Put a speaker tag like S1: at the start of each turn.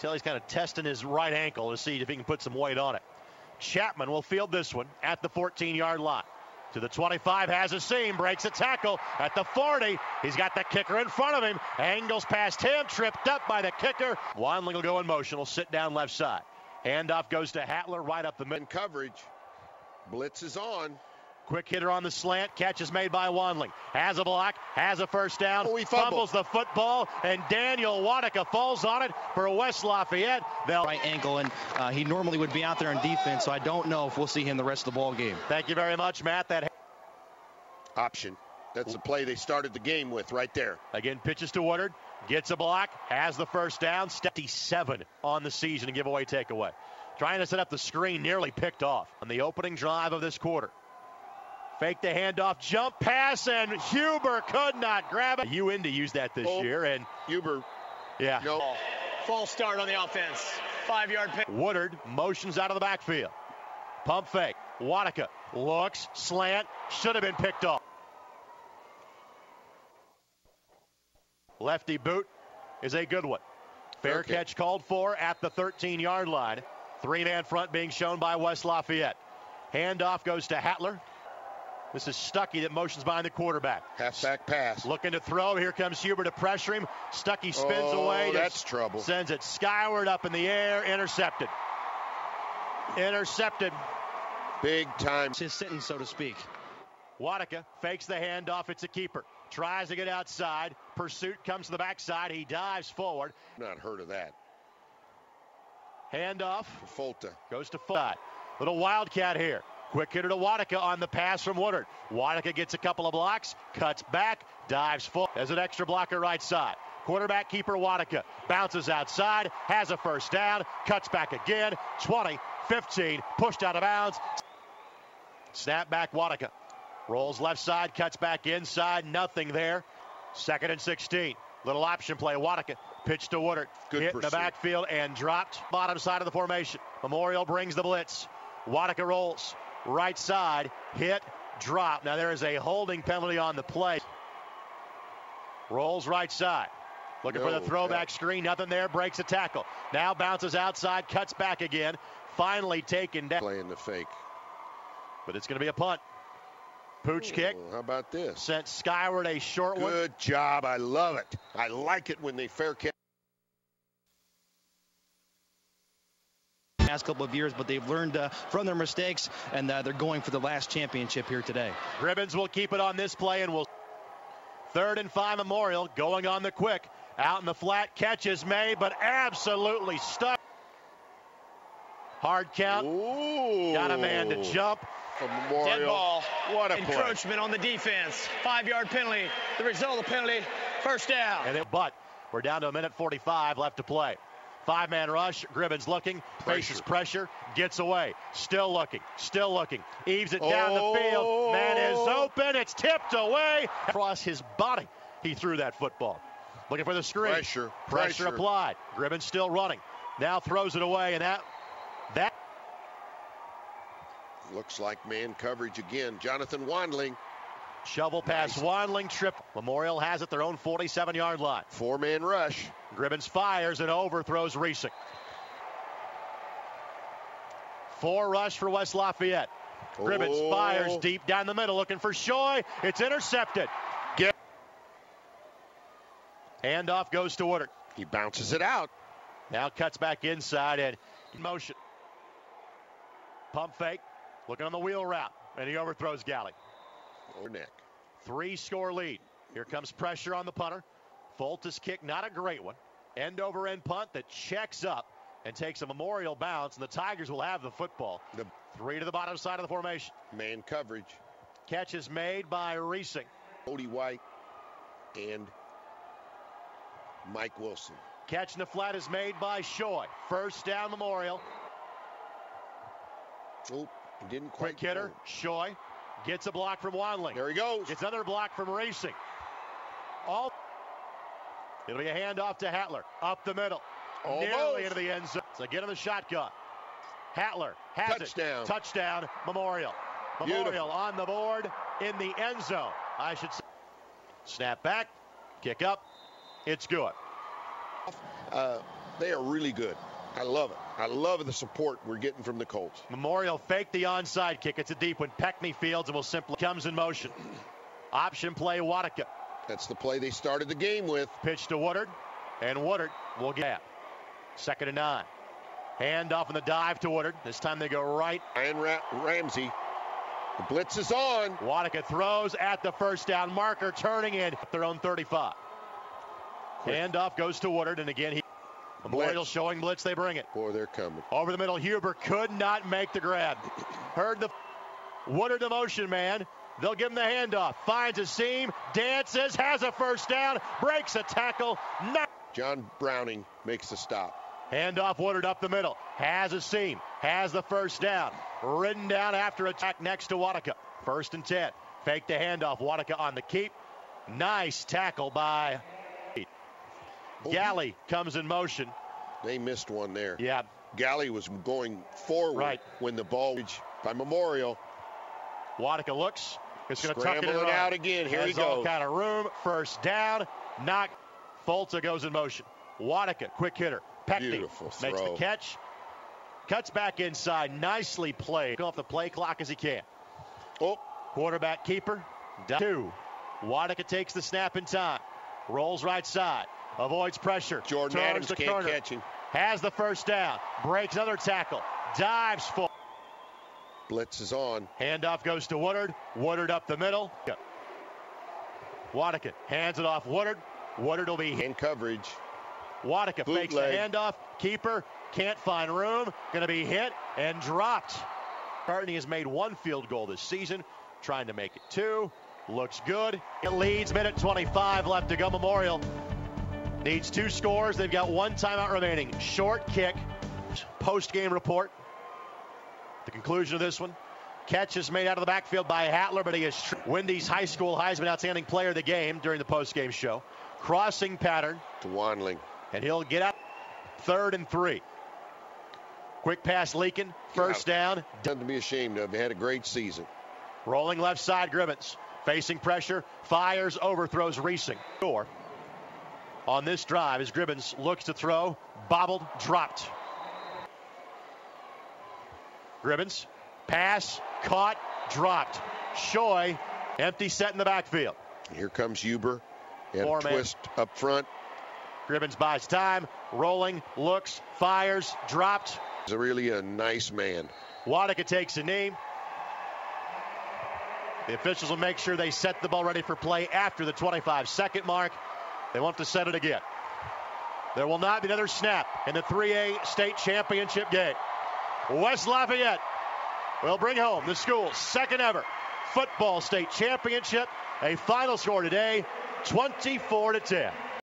S1: Tell he's kind of testing his right ankle to see if he can put some weight on it. Chapman will field this one at the 14 yard line. To the 25, has a seam, breaks a tackle at the 40. He's got the kicker in front of him. Angles past him, tripped up by the kicker. Wandling will go in motion, will sit down left side. Handoff goes to Hatler right up the middle.
S2: coverage. Blitz is on.
S1: Quick hitter on the slant. Catch is made by Wandling. Has a block. Has a first down.
S2: Oh, he
S1: fumbles the football, and Daniel Wadika falls on it for West Lafayette. They'll
S3: right ankle, and uh, he normally would be out there in defense, so I don't know if we'll see him the rest of the ball game.
S1: Thank you very much, Matt. That
S2: option. That's the play they started the game with right there.
S1: Again, pitches to Woodard. Gets a block. Has the first down. 77 on the season and giveaway takeaway. Trying to set up the screen, nearly picked off on the opening drive of this quarter. Fake the handoff, jump pass, and Huber could not grab it. You in to use that this
S2: oh,
S1: year, and
S2: Huber,
S1: yeah,
S2: no.
S4: false start on the offense. Five yard pick.
S1: Woodard motions out of the backfield. Pump fake. Wadika looks, slant, should have been picked off. Lefty boot is a good one. Fair okay. catch called for at the 13 yard line. Three man front being shown by West Lafayette. Handoff goes to Hatler. This is Stuckey that motions behind the quarterback.
S2: Halfback pass.
S1: Looking to throw. Here comes Huber to pressure him. Stuckey spins
S2: oh,
S1: away.
S2: That's trouble.
S1: Sends it skyward up in the air. Intercepted. Intercepted.
S2: Big time.
S3: His sentence, so to speak.
S1: Wadika fakes the handoff. It's a keeper. Tries to get outside. Pursuit comes to the backside. He dives forward.
S2: Not heard of that.
S1: Handoff.
S2: Folta.
S1: Goes to Folta. Little wildcat here. Quick hitter to Wadika on the pass from Woodard. Wadika gets a couple of blocks, cuts back, dives full. As an extra blocker right side. Quarterback keeper Wadika bounces outside, has a first down, cuts back again. 20, 15, pushed out of bounds. Snap back Wadika. Rolls left side, cuts back inside, nothing there. Second and 16. Little option play. Wadika pitch to Woodard.
S2: Good
S1: Hit
S2: pursuit.
S1: in the backfield and dropped. Bottom side of the formation. Memorial brings the blitz. Wadika rolls right side, hit, drop. Now there is a holding penalty on the play. Rolls right side. Looking
S2: no,
S1: for the throwback screen. Nothing there. Breaks a tackle. Now bounces outside, cuts back again. Finally taken down.
S2: Playing the fake.
S1: But it's going to be a punt. Pooch
S2: oh,
S1: kick.
S2: How about this?
S1: Sent skyward a short
S2: Good
S1: one.
S2: Good job. I love it. I like it when they fair catch.
S3: Last couple of years, but they've learned uh, from their mistakes, and uh, they're going for the last championship here today.
S1: Ribbons will keep it on this play, and will third and five Memorial going on the quick. Out in the flat, catches made, but absolutely stuck. Hard count.
S2: Ooh.
S1: Got a man to jump.
S2: Memorial.
S4: Dead ball.
S2: What a
S4: Encroachment
S2: play.
S4: on the defense. Five yard penalty. The result of the penalty, first down.
S1: And it, but we're down to a minute 45 left to play. Five man rush. Gribbins looking, faces pressure, gets away. Still looking, still looking. Eaves it down
S2: oh.
S1: the field. Man is oh. open. It's tipped away. Across his body, he threw that football. Looking for the screen.
S2: Pressure.
S1: Pressure,
S2: pressure.
S1: applied. Gribbins still running. Now throws it away, and that that
S2: looks like man coverage again. Jonathan Wandling.
S1: Shovel pass,
S2: nice.
S1: Wandling trip. Memorial has it their own 47 yard line.
S2: Four man rush.
S1: Gribbins fires and overthrows Reesing. Four rush for West Lafayette. Gribbins
S2: oh.
S1: fires deep down the middle looking for Shoy. It's intercepted.
S2: Get.
S1: Handoff goes to Woodard.
S2: He bounces it out.
S1: Now cuts back inside and in motion. Pump fake. Looking on the wheel route. And he overthrows Galley.
S2: Or neck.
S1: Three score lead. Here comes pressure on the punter. Folta's kick, not a great one. End over end punt that checks up and takes a memorial bounce, and the Tigers will have the football.
S2: The
S1: Three to the bottom side of the formation.
S2: man coverage.
S1: Catch is made by Reesing.
S2: Cody White and Mike Wilson.
S1: Catch in the flat is made by Shoy. First down Memorial.
S2: Oh, didn't quite.
S1: Quick hitter, Shoy. Gets a block from Wandling.
S2: There he goes.
S1: Gets another block from Reesing. All. It'll be a handoff to Hatler. Up the middle.
S2: Almost.
S1: Nearly into the end zone. So get in the shotgun. Hatler has
S2: Touchdown.
S1: it. Touchdown. Memorial. Memorial
S2: Beautiful.
S1: on the board in the end zone. I should say. Snap back. Kick up. It's good.
S2: Uh, They are really good. I love it. I love the support we're getting from the Colts.
S1: Memorial faked the onside kick. It's a deep one. Peckney fields and will simply comes in motion. Option play, Wadaka.
S2: That's the play they started the game with.
S1: Pitch to Woodard, and Woodard will get second and nine. Hand off in the dive to Woodard. This time they go right.
S2: Ryan Ra- Ramsey. The blitz is on.
S1: Wadaka throws at the first down marker, turning in their own 35.
S2: Quick.
S1: Handoff goes to Woodard, and again he. Memorial showing blitz, they bring it.
S2: Boy, they're coming.
S1: Over the middle, Huber could not make the grab. Heard the Woodard the motion man. They'll give him the handoff. Finds a seam, dances, has a first down, breaks a tackle. Not
S2: John Browning makes the stop.
S1: handoff Woodard up the middle. Has a seam, has the first down. Ridden down after attack next to Wadaka. First and 10. Fake the handoff. Wadaka on the keep. Nice tackle by Galley comes in motion.
S2: They missed one there.
S1: Yeah,
S2: Galley was going forward
S1: Right.
S2: when the ball by Memorial.
S1: Wadaka looks. It's going to tuck it in
S2: Scrambling
S1: and run.
S2: out again. Here he
S1: Has
S2: goes.
S1: kind of room. First down. Knock. Folta goes in motion. Wadaka, quick hitter. Peckney makes the catch. Cuts back inside. Nicely played. Go off the play clock as he can.
S2: Oh,
S1: Quarterback keeper. Down two. Wadaka takes the snap in time. Rolls right side. Avoids pressure.
S2: Jordan
S1: Turns
S2: Adams
S1: the
S2: can't
S1: corner.
S2: catch him.
S1: Has the first down. Breaks another tackle. Dives full.
S2: Blitz is on.
S1: Handoff goes to Woodard. Woodard up the middle. Wadaka hands it off Woodard. Woodard will be.
S2: In coverage.
S1: Wadaka fakes the handoff. Keeper can't find room. Going to be hit and dropped. Cartney has made one field goal this season, trying to make it two. Looks good. It leads minute 25 left to go. Memorial needs two scores. They've got one timeout remaining. Short kick. Post game report. The conclusion of this one. Catch is made out of the backfield by Hatler, but he is tr- Wendy's High School Heisman Outstanding Player of the Game during the post-game show. Crossing pattern,
S2: To Wandling.
S1: and he'll get out third and three. Quick pass leaking, first down,
S2: Nothing to be ashamed of. They had a great season.
S1: rolling left side Gribbons. Facing pressure, fires, overthrows Reesing. Score on this drive as Gribbons looks to throw, bobbled, dropped. Gribbons, pass, caught, dropped. Shoy, empty set in the backfield.
S2: Here comes Huber. And
S1: Four man.
S2: twist up front.
S1: Gribbons buys time, rolling, looks, fires, dropped.
S2: He's a really a nice man.
S1: Wadaka takes a knee. The officials will make sure they set the ball ready for play after the 25 second mark. They want to set it again. There will not be another snap in the 3A state championship game. West Lafayette will bring home the school's second ever football state championship. A final score today 24 to 10.